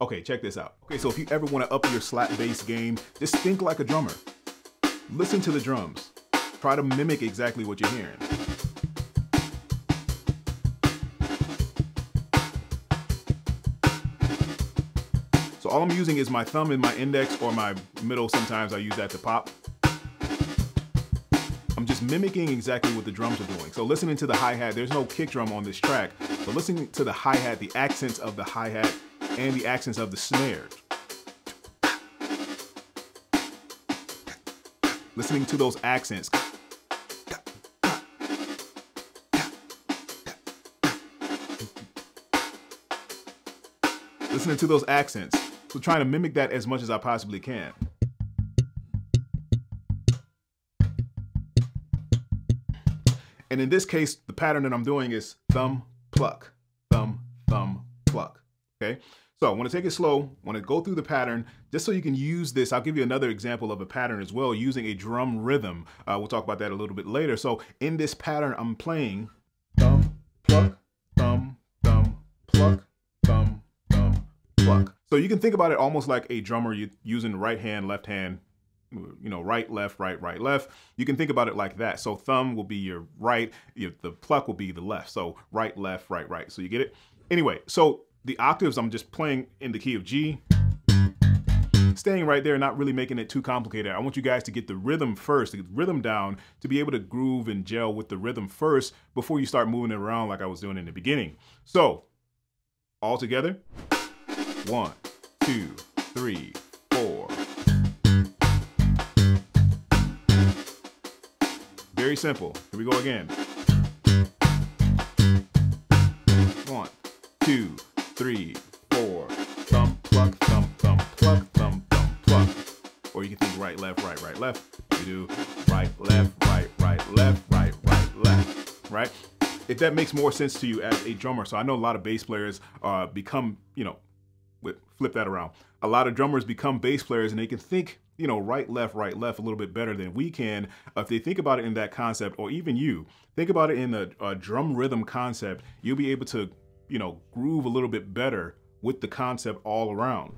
Okay, check this out. Okay, so if you ever want to up your slap bass game, just think like a drummer. Listen to the drums. Try to mimic exactly what you're hearing. So all I'm using is my thumb and my index or my middle. Sometimes I use that to pop. I'm just mimicking exactly what the drums are doing. So listening to the hi-hat, there's no kick drum on this track, but listening to the hi-hat, the accents of the hi-hat and the accents of the snare. Listening to those accents. Listening to those accents. So trying to mimic that as much as I possibly can. And in this case, the pattern that I'm doing is thumb, pluck, thumb, thumb, pluck, okay? So I want to take it slow, want to go through the pattern, just so you can use this. I'll give you another example of a pattern as well, using a drum rhythm. Uh, we'll talk about that a little bit later. So in this pattern, I'm playing thumb, So you can think about it almost like a drummer you using right hand, left hand, you know, right, left, right, right, left. You can think about it like that. So thumb will be your right, the pluck will be the left. So right, left, right, right. So you get it? Anyway, so the octaves, I'm just playing in the key of G, staying right there, not really making it too complicated. I want you guys to get the rhythm first, to get the rhythm down, to be able to groove and gel with the rhythm first before you start moving it around like I was doing in the beginning. So, all together, one, two, three, four. Very simple. Here we go again. One, two, three, four. Thumb, pluck, thumb, thumb, pluck, thumb, thumb, pluck. Or you can think right, left, right, right, left. You do right, left, right, right, left, right, right, left, right? If that makes more sense to you as a drummer. So I know a lot of bass players uh, become, you know, flip that around. A lot of drummers become bass players and they can think, you know, right, left, right, left a little bit better than we can. If they think about it in that concept, or even you, think about it in a, a drum rhythm concept, you'll be able to you know, groove a little bit better with the concept all around.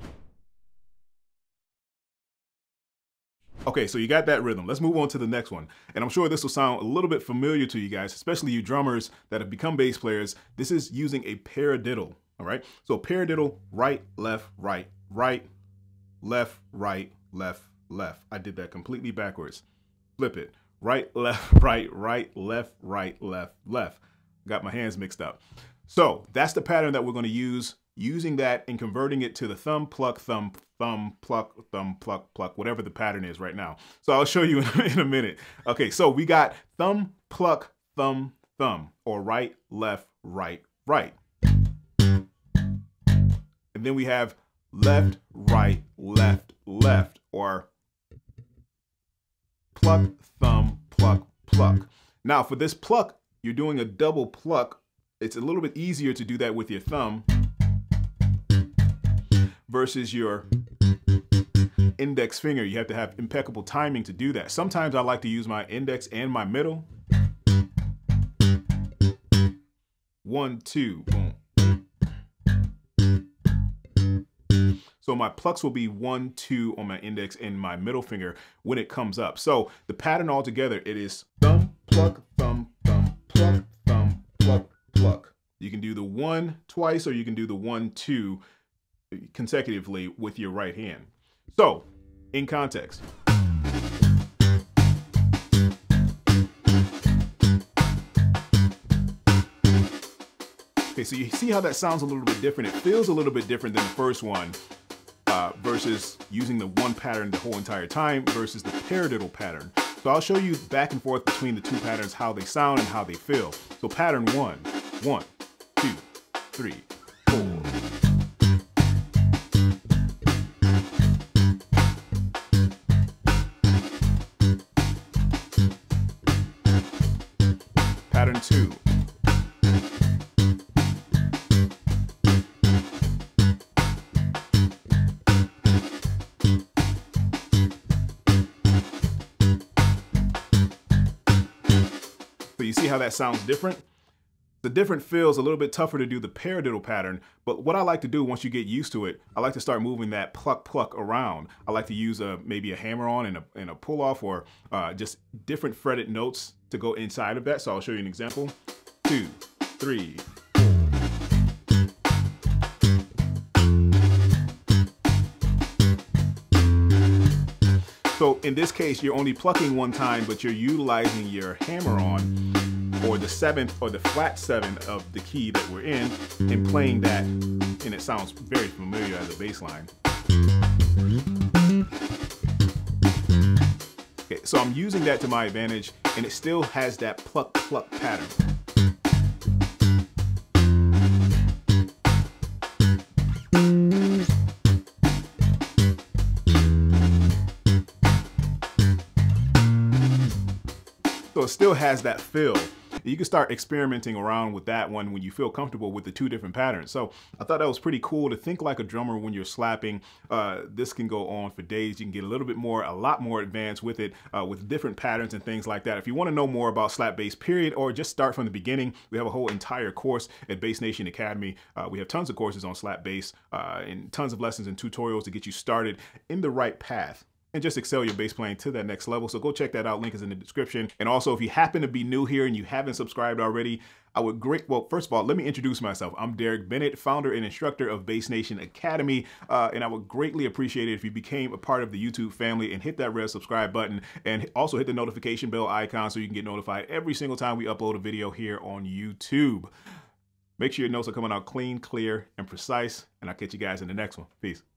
Okay, so you got that rhythm. Let's move on to the next one. And I'm sure this will sound a little bit familiar to you guys, especially you drummers that have become bass players. This is using a paradiddle, all right? So paradiddle, right, left, right, right, left, right, left, left. I did that completely backwards. Flip it. Right, left, right, right, left, right, left, left. Got my hands mixed up. So that's the pattern that we're going to use, using that and converting it to the thumb, pluck, thumb, thumb, pluck, thumb, pluck, pluck, whatever the pattern is right now. So I'll show you in a minute. Okay, so we got thumb, pluck, thumb, thumb, or right, left, right, right. And then we have left, right, left, left, or pluck, thumb, pluck, pluck. Now for this pluck, you're doing a double pluck it's a little bit easier to do that with your thumb versus your index finger. You have to have impeccable timing to do that. Sometimes I like to use my index and my middle. One, two, boom. So my plucks will be one, two on my index and my middle finger when it comes up. So the pattern altogether, it is thumb, pluck, thumb, thumb, pluck, thumb, pluck, pluck. You can do the one twice or you can do the one, two consecutively with your right hand. So, in context. Okay, so you see how that sounds a little bit different. It feels a little bit different than the first one uh, versus using the one pattern the whole entire time versus the paradiddle pattern. So I'll show you back and forth between the two patterns, how they sound and how they feel. So pattern one, one, two, three, four. Pattern two. You see how that sounds different? The different feels a little bit tougher to do the paradiddle pattern, but what I like to do once you get used to it, I like to start moving that pluck pluck around. I like to use a maybe a hammer on and a, and a pull off or uh, just different fretted notes to go inside of that. So I'll show you an example. Two, three, So in this case, you're only plucking one time, but you're utilizing your hammer on or the seventh or the flat seven of the key that we're in and playing that and it sounds very familiar as a bass line. Okay, so I'm using that to my advantage and it still has that pluck pluck pattern. Still has that feel you can start experimenting around with that one when you feel comfortable with the two different patterns. So I thought that was pretty cool to think like a drummer when you're slapping. Uh, this can go on for days. You can get a little bit more, a lot more advanced with it, uh, with different patterns and things like that. If you want to know more about slap bass period or just start from the beginning, we have a whole entire course at Bass Nation Academy. Uh, we have tons of courses on slap bass uh, and tons of lessons and tutorials to get you started in the right path and just excel your bass playing to that next level. So go check that out. Link is in the description. And also, if you happen to be new here and you haven't subscribed already, I would great, well, first of all, let me introduce myself. I'm Daric Bennett, founder and instructor of Bass Nation Academy. Uh, and I would greatly appreciate it if you became a part of the YouTube family and hit that red subscribe button and also hit the notification bell icon so you can get notified every single time we upload a video here on YouTube. Make sure your notes are coming out clean, clear, and precise. And I'll catch you guys in the next one. Peace.